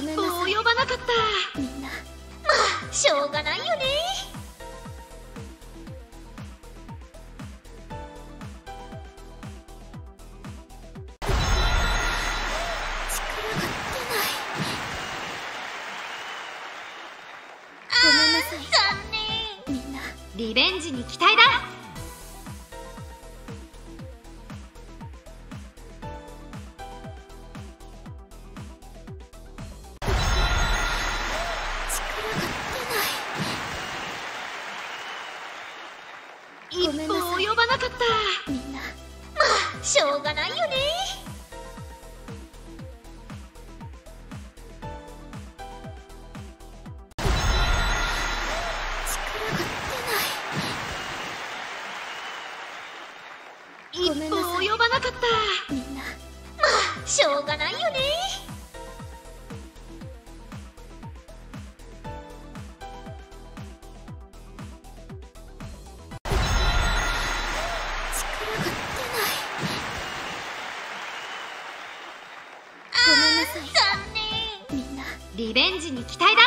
一歩及ばなかった。みんなまあしょうがないよね。リベンジに期待だ一歩及ばなかった。みんなまあしょうがないよね。一歩及ばなかった。みんなまあしょうがないよねみんなリベンジに期待だ。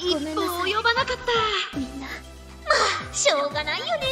一歩及ばなかった。みんな。まあしょうがないよね